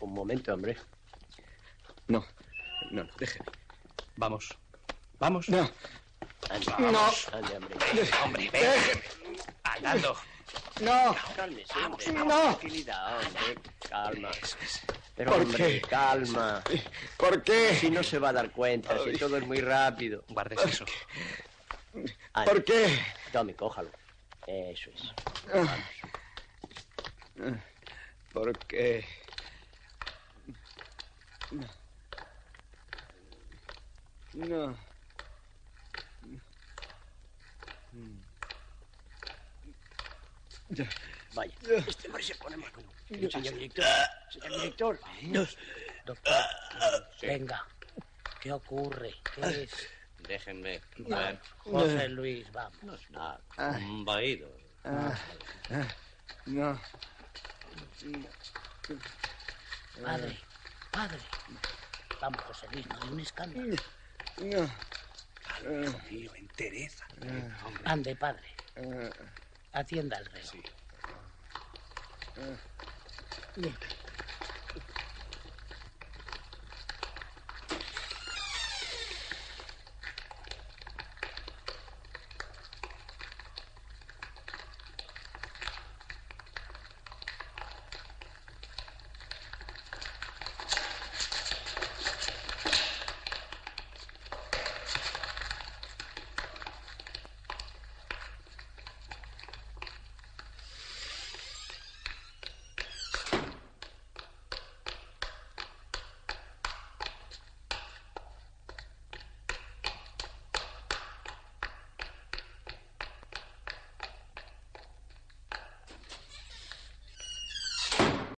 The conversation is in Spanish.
Un momento, hombre. No, no, no, déjeme. Vamos. Vamos. No. Anda, No. vamos. Ande, hombre. Hombre, ven. Déjeme. Andando. No. Cálmese, hombre. No. Tranquilidad, hombre. Calma. Pero, ¿Por hombre, qué? calma. ¿Por qué? Si no se va a dar cuenta, si Ay. todo es muy rápido. Guardes eso. Ande, ¿Por qué? Tome, cójalo. Eso es. ¿Por qué? No. No. Vaya, este hombre se pone más duro. Señor director, señor director. Doctor, venga. ¿Qué ocurre? ¿Qué es? Déjenme ver. José Luis, vamos. No es nada. Un vaído. No. Padre, padre. Vamos, José Luis, no hay un escándalo. No. Hijo mío, entereza. Ande, padre. Atienda el rey. Sí.